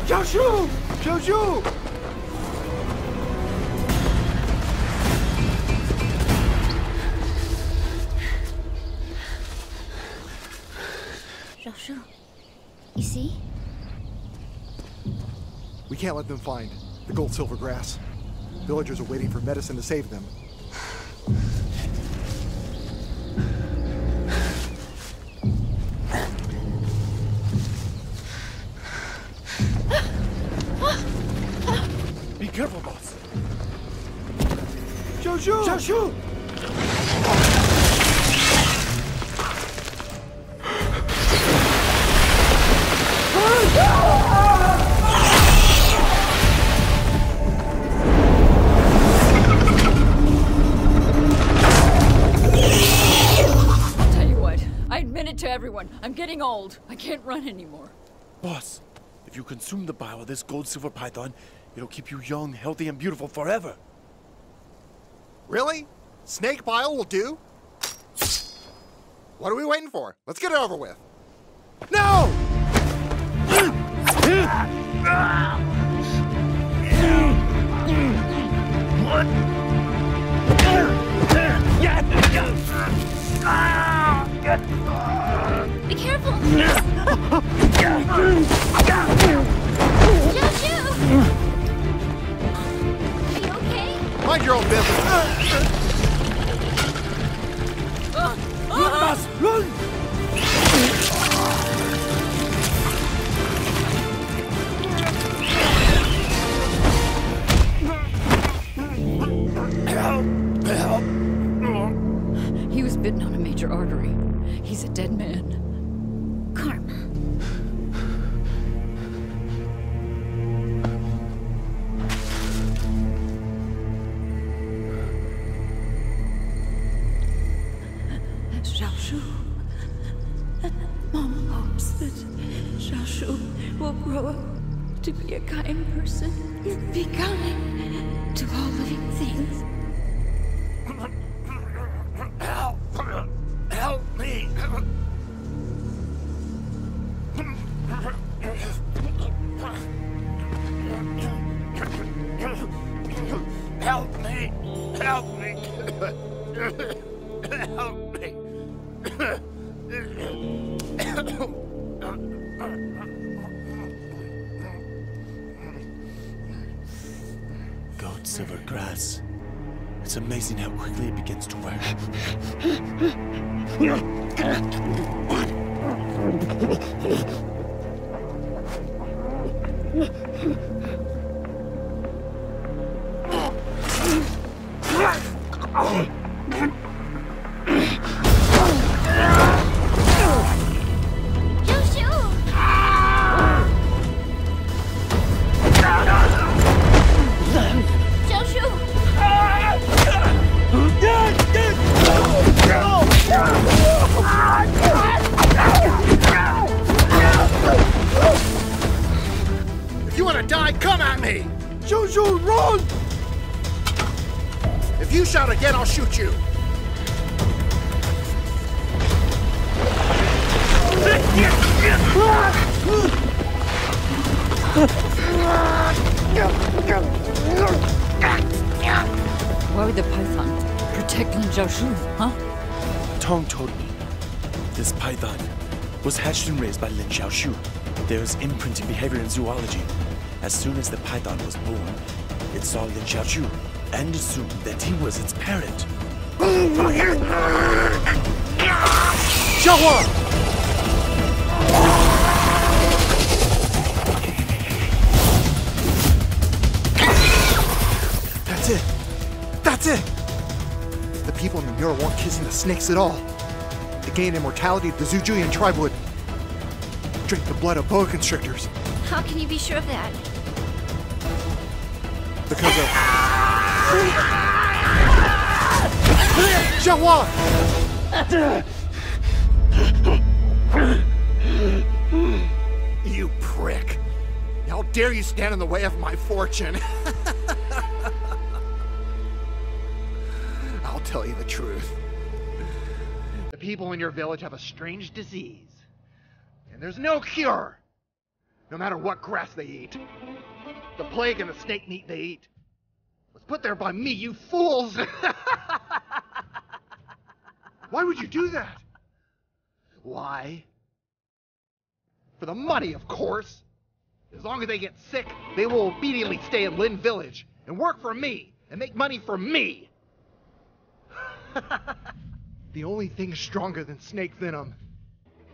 S1: Xiao Shu! Xiao Shu!
S8: Joshua, you see?
S6: We can't let them find the gold silver grass. Villagers are waiting for medicine to save them.
S5: It to everyone. I'm getting old. I can't run anymore.
S7: Boss, if you consume the bile of this gold silver python, it'll keep you young, healthy, and beautiful forever.
S3: Really? Snake bile will do? What are we waiting for? Let's get it over with. No!
S8: Be careful! (laughs) Joshua! Are you okay?
S3: Mind your own business.
S1: Run, boss! Run!
S5: He was bitten on a major artery. He's a dead man. uproar. To be a kind person, You'll be kind to all living things.
S7: It's amazing how quickly it begins to work. (laughs) (laughs) There's imprinting behavior in zoology. As soon as the python was born, it saw Lin Xiaoshu and assumed that he was its parent.
S3: Jiahua! That's it. That's it. The people in the mural weren't kissing the snakes at all. They gained immortality the Zujuyan tribe would drink the blood of boa constrictors
S8: How can you be sure of that?
S3: because of. Jiahua! (laughs) You prick! How dare you stand in the way of my fortune? (laughs) I'll tell you the truth. The people in your village have a strange disease, and there's no cure, no matter what grass they eat. The plague and the snake meat they eat was put there by me, you fools! (laughs) Why would you do that? Why? For the money, of course. As long as they get sick, they will obediently stay in Lynn Village and work for me and make money for me. (laughs) the only thing stronger than snake venom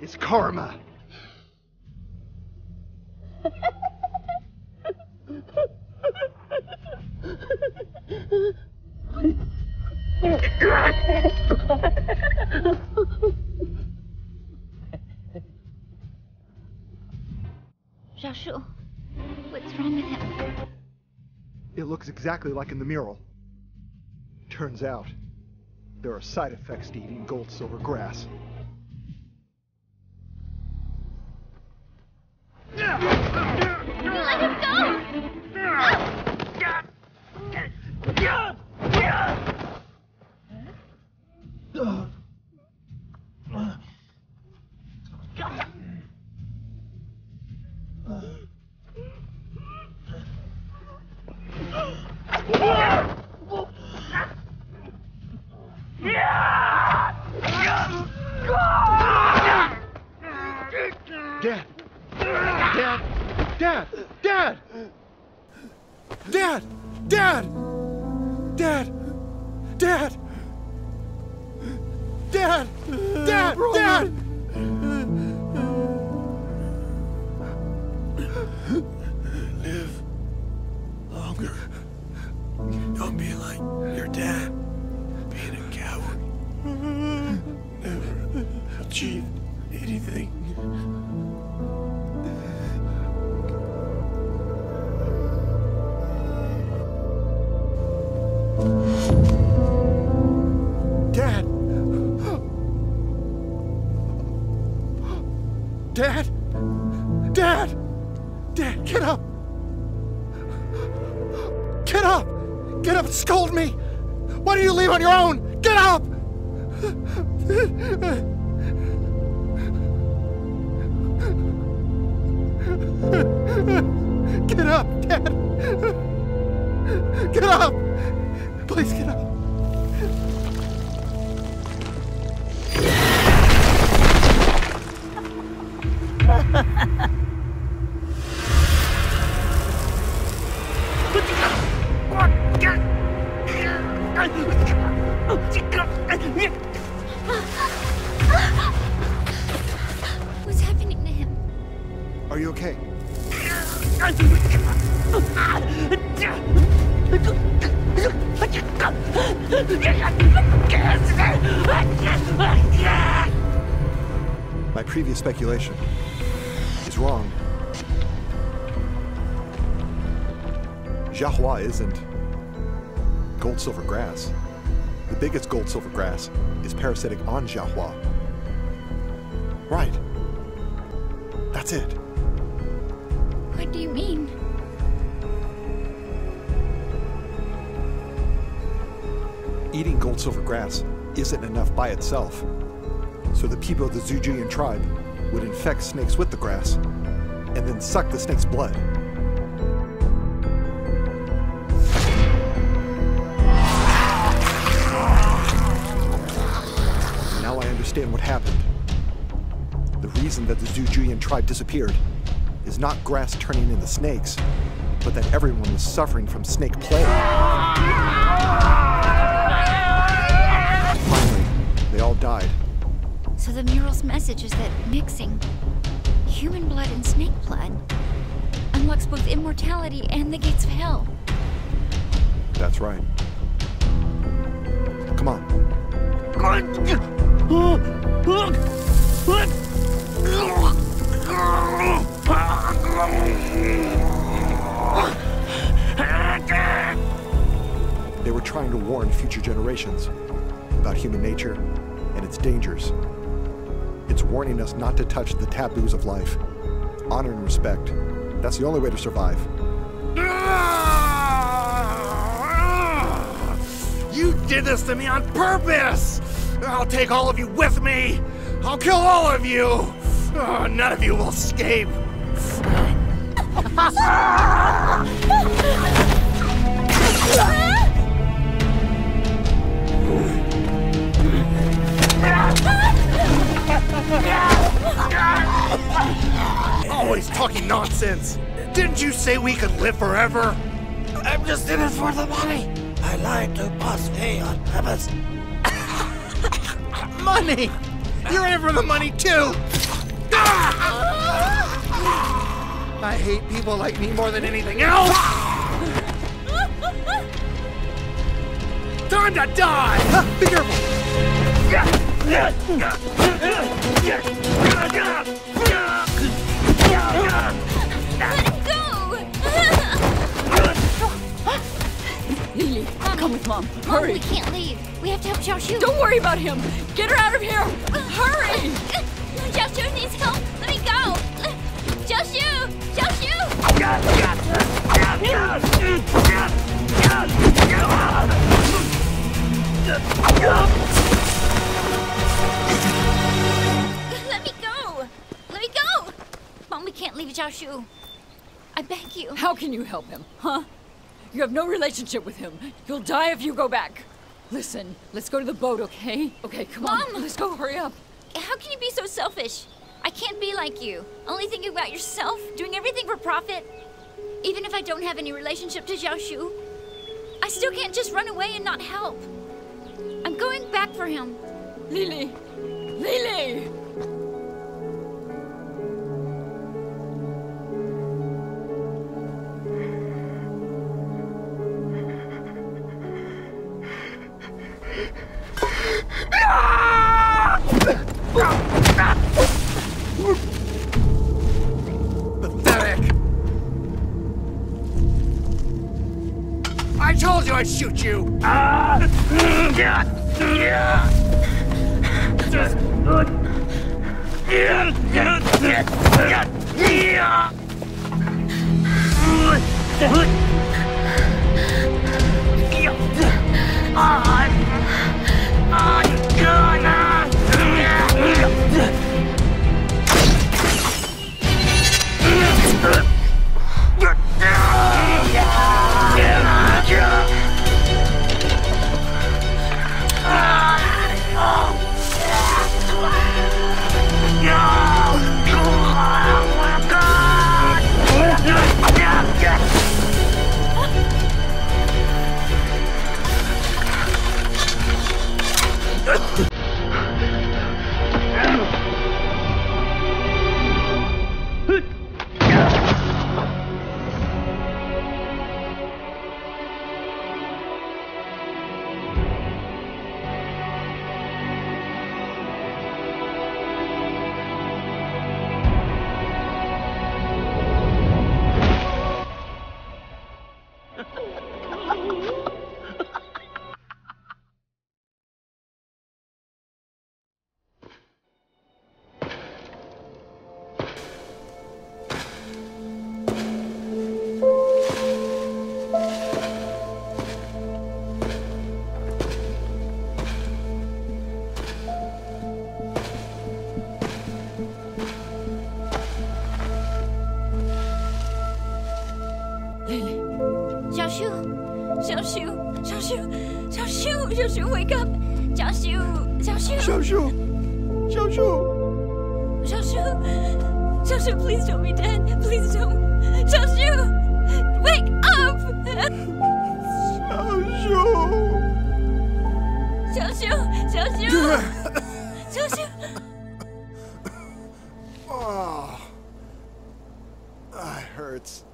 S3: is karma.
S8: Xiaoshu, what's wrong with him?
S6: It looks exactly like in the mural. Turns out, there are side effects to eating gold silver grass.
S8: Let him go!
S6: Dad! Dad! Dad! Dad! Dad! Dad! Dad! Dad! Dad! Dad! Dad!
S7: Live longer. Don't be like your dad, being a coward. Never achieved anything.
S6: Dad! Dad! Dad, get up! Get up! Get up and scold me! Why do you leave on your own? Get up! Get up, Dad! Get up! Please get up! Speculation is wrong. Jiahua isn't gold silver grass. The biggest gold silver grass is parasitic on Jiahua. Right. That's it.
S8: What do you mean?
S6: Eating gold silver grass isn't enough by itself. So the people of the Zujuyan tribe would infect snakes with the grass and then suck the snake's blood. Now I understand what happened. The reason that the Zujuyan tribe disappeared is not grass turning into snakes, but that everyone was suffering from snake plague. Finally, they all died.
S8: The mural's message is that mixing human blood and snake blood unlocks both immortality and the gates of hell.
S6: That's right. Come on. They were trying to warn future generations about human nature and its dangers. It's warning us not to touch the taboos of life. Honor and respect. That's the only way to survive. Ah!
S3: You did this to me on purpose! I'll take all of you with me! I'll kill all of you! Oh, none of you will escape! (laughs) (laughs) Always talking nonsense! Didn't you say we could live forever? I'm just in it for the money! I lied to Boss Fay on purpose. (laughs) money! You're in it for the money too! (laughs) I hate people like me more than anything else! (laughs) Time to die!
S6: Be careful!
S8: Let him go!
S5: Lily, come with mom.
S8: Mom,
S5: Hurry.
S8: we can't leave. We have to help Xiao Shu.
S5: Don't worry about him. Get her out of here. Hurry.
S8: Xiao Shu needs help. Let me go. Xiao Shu! Can't leave Xiao Shu. I beg you.
S5: How can you help him, huh? You have no relationship with him. You'll die if you go back. Listen, let's go to the boat, okay? Okay, come on.
S8: Mom!
S5: Let's go. Hurry up.
S8: How can you be so selfish? I can't be like you. Only thinking about yourself, doing everything for profit. Even if I don't have any relationship to Xiao Shu, I still can't just run away and not help. I'm going back for him.
S5: Lily. Lily.
S3: I shoot you.
S8: Ah! Just look. Hurts.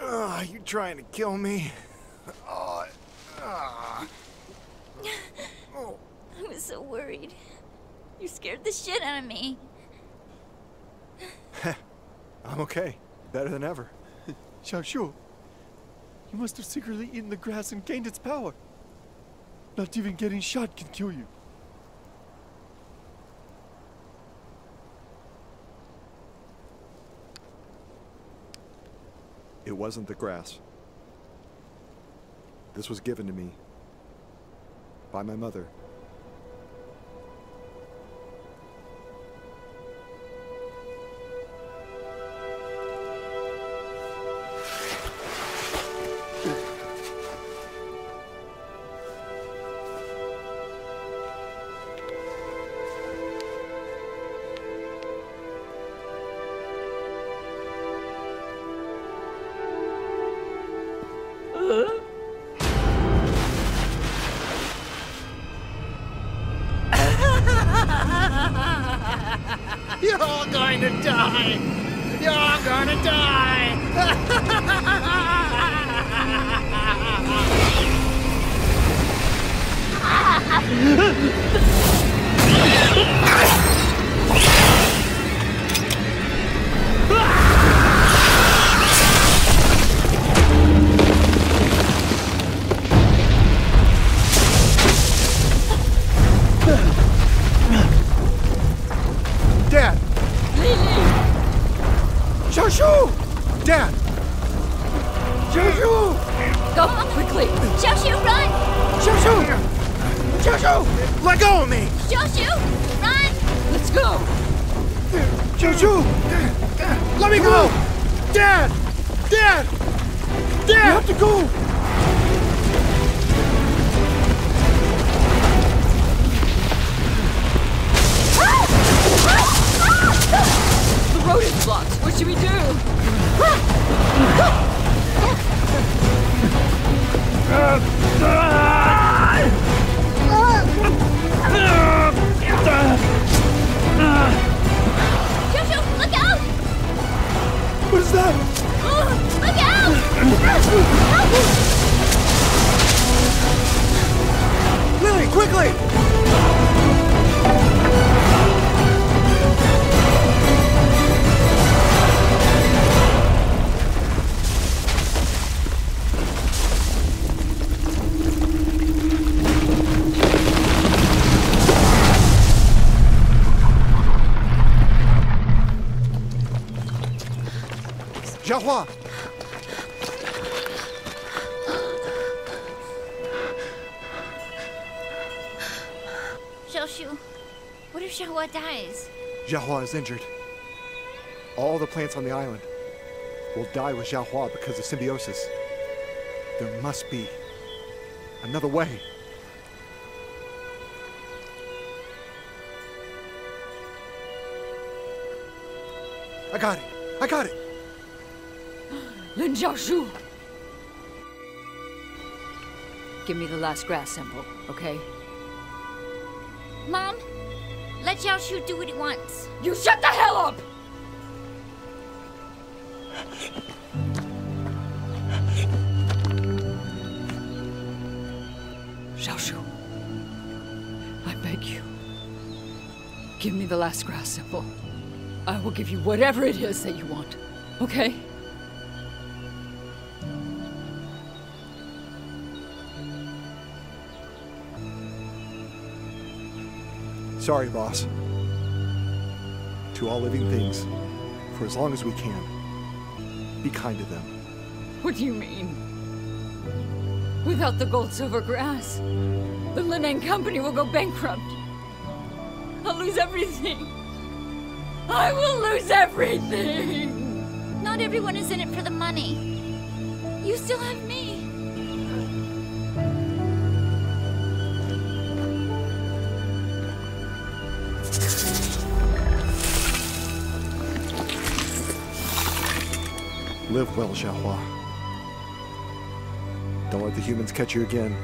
S8: Ah, you trying to kill me? Oh, ah. Oh,
S6: I was so worried. You scared the shit out of me. (laughs)
S8: I'm okay. Better than ever. (laughs)
S1: Xiaoshu, you must have secretly eaten the grass and gained its power. Not even getting shot can kill you.
S8: Wasn't the grass. This was given to me by my mother.
S6: Quickly!
S8: Jiahua
S6: is injured. All the plants on the island will die with Jiahua because of symbiosis. There must be another way. I got it. I got it. (gasps)
S5: Lin Jiaoshu! Give me the last grass symbol, okay?
S8: Mom, let Xiao Shu do what he wants.
S5: You shut the hell up! Xiaoshu, I beg you, give me the last grass symbol. I will give you whatever it is that you want, okay?
S6: Sorry, boss. To all living things, for as long as we can, be kind to them.
S5: What do you mean? Without the gold silver grass, the Linen Company will go bankrupt. I'll lose everything. I will lose everything.
S8: Not everyone is in it for the money. You still have me.
S6: Live well, Jiahua. Don't let the humans catch you again.